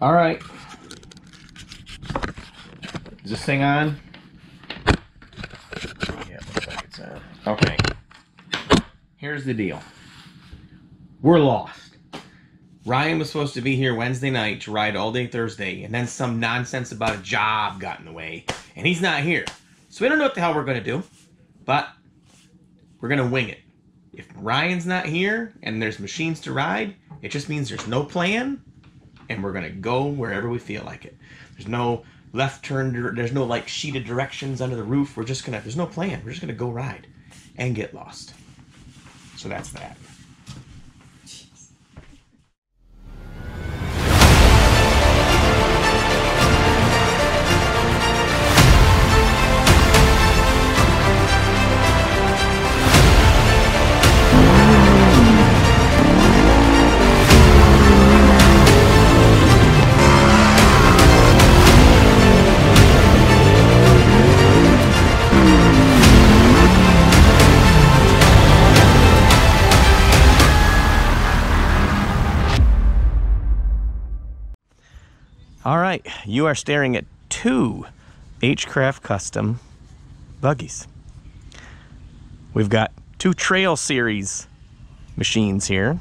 All right. Is this thing on? Yeah, it looks like it's on. Okay. Here's the deal. We're lost. Ryan was supposed to be here Wednesday night to ride all day Thursday, and then some nonsense about a job got in the way, and he's not here. So we don't know what the hell we're gonna do, but we're gonna wing it. If Ryan's not here and there's machines to ride, it just means there's no plan, and we're gonna go wherever we feel like it. There's no left turn, there's no like sheeted directions under the roof. We're just gonna, there's no plan. We're just gonna go ride and get lost. So that's that. All right, you are staring at two H-Craft Custom buggies. We've got two Trail Series machines here.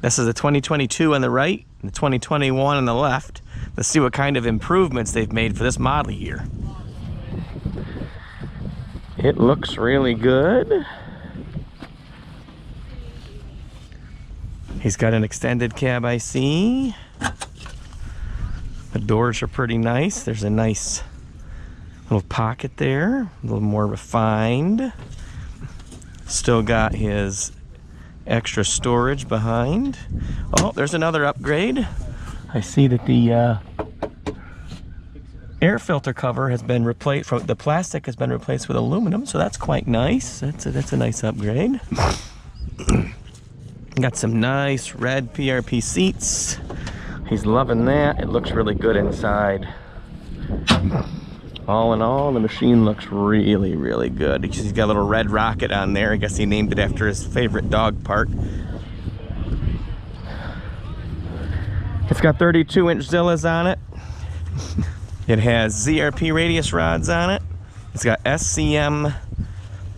This is the 2022 on the right, and the 2021 on the left. Let's see what kind of improvements they've made for this model year. It looks really good. He's got an extended cab I see. The doors are pretty nice. There's a nice little pocket there, a little more refined. Still got his extra storage behind. Oh, there's another upgrade. I see that the uh, air filter cover has been replaced, from the plastic has been replaced with aluminum, so that's quite nice. That's a, that's a nice upgrade. got some nice red PRP seats. He's loving that. It looks really good inside. All in all, the machine looks really, really good. He's got a little red rocket on there. I guess he named it after his favorite dog park. It's got 32 inch Zillas on it. It has ZRP radius rods on it. It's got SCM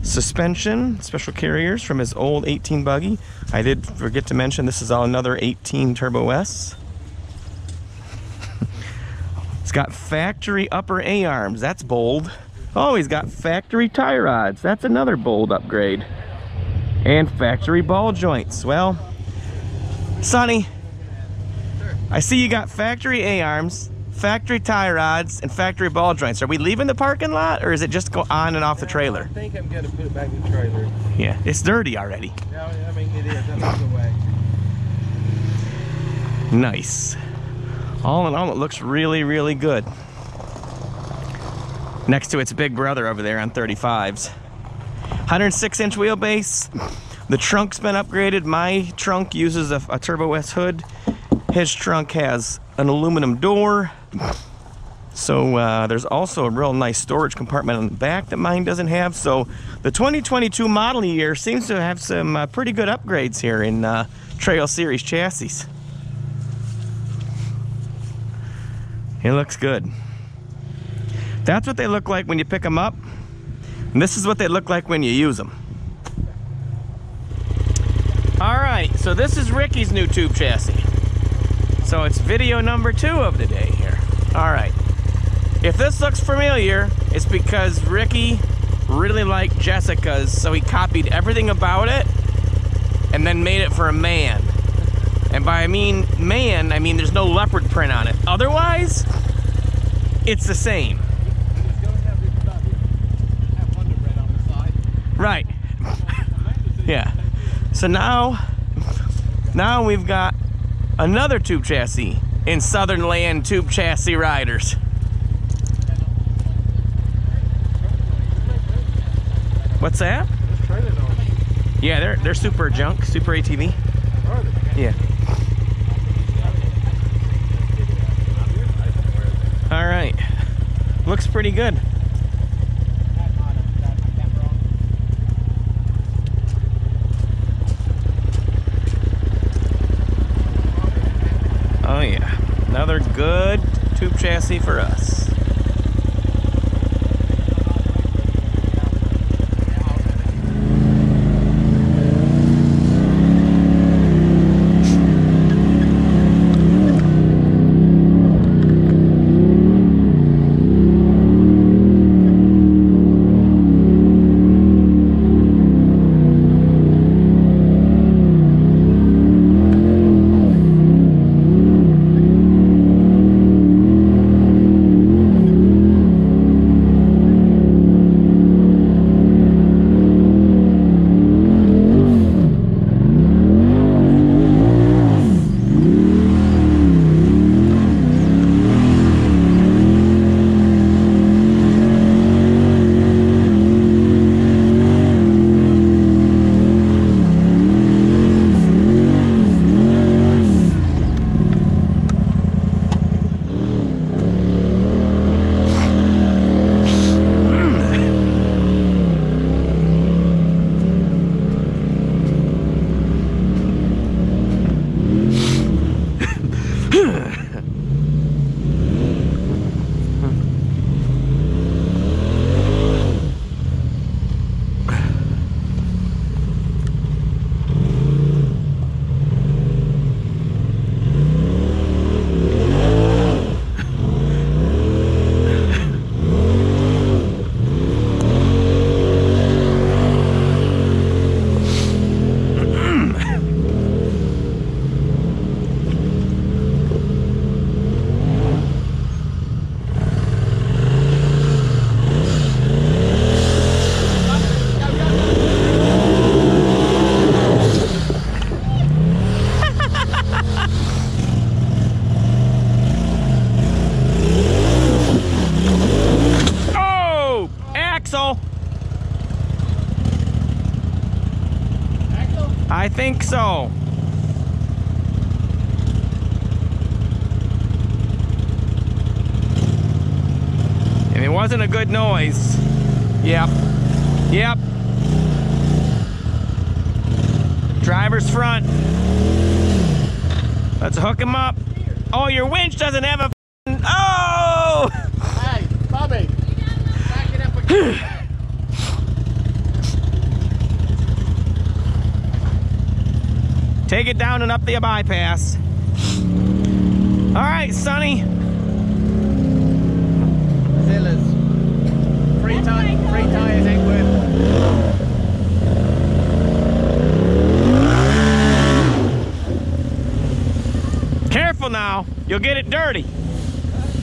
suspension, special carriers from his old 18 buggy. I did forget to mention this is all another 18 Turbo S. It's got factory upper A-arms. That's bold. Oh, he's got factory tie rods. That's another bold upgrade. And factory ball joints. Well, Sonny, I see you got factory A-arms, factory tie rods, and factory ball joints. Are we leaving the parking lot, or is it just go on and off the trailer? I think I'm gonna put it back in the trailer. Yeah, it's dirty already. Yeah, I mean it is. That's the way. Nice. All in all, it looks really, really good. Next to its big brother over there on 35s. 106 inch wheelbase. The trunk's been upgraded. My trunk uses a, a Turbo S hood. His trunk has an aluminum door. So uh, there's also a real nice storage compartment on the back that mine doesn't have. So the 2022 model year seems to have some uh, pretty good upgrades here in uh, Trail Series chassis. It looks good. That's what they look like when you pick them up. And this is what they look like when you use them. All right, so this is Ricky's new tube chassis. So it's video number two of the day here. All right. If this looks familiar, it's because Ricky really liked Jessica's, so he copied everything about it and then made it for a man. By I mean man, I mean there's no leopard print on it. Otherwise, it's the same. It's gonna have this about have Wonder Bread on the side. Right. Yeah. So now, now we've got another tube chassis in Southern Land Tube Chassis Riders. What's that? Let's trade it on. Yeah, they're they're super junk, super ATV. Yeah. All right. Looks pretty good. Oh yeah. Another good tube chassis for us. Wasn't a good noise. Yep. Yep. Driver's front. Let's hook him up. Oh, your winch doesn't have a. Oh! Hey, Bobby. Back it up again. Take it down and up the bypass. All right, Sonny. Careful now. You'll get it dirty.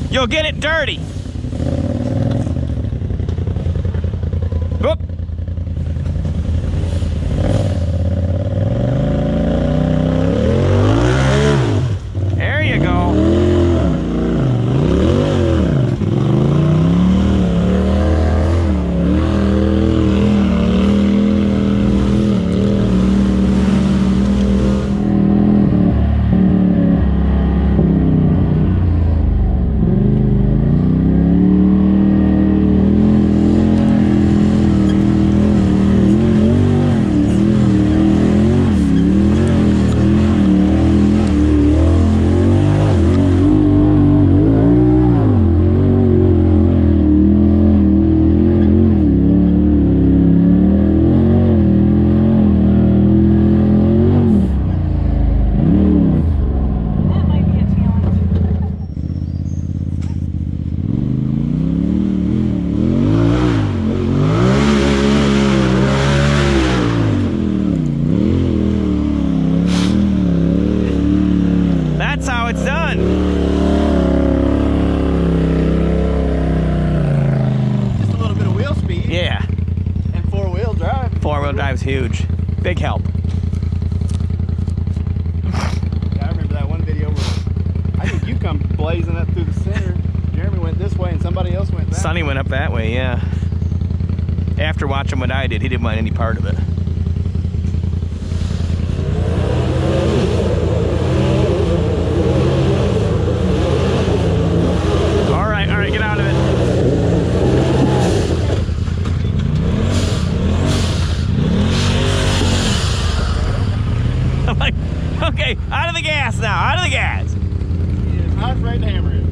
You'll get it dirty. Whoop. There you go. That might be a challenge. That's how it's done. Just a little bit of wheel speed Yeah. and four wheel drive. Four wheel drive's huge. Big help. Yeah, I remember that one video where I think you come blazing up through the center. Jeremy went this way and somebody else went that. Sonny went up that way, yeah. After watching what I did, he didn't want any part of it. All right, all right, get out of it. I'm like, okay, out of the gas now, out of the gas. To hammer it.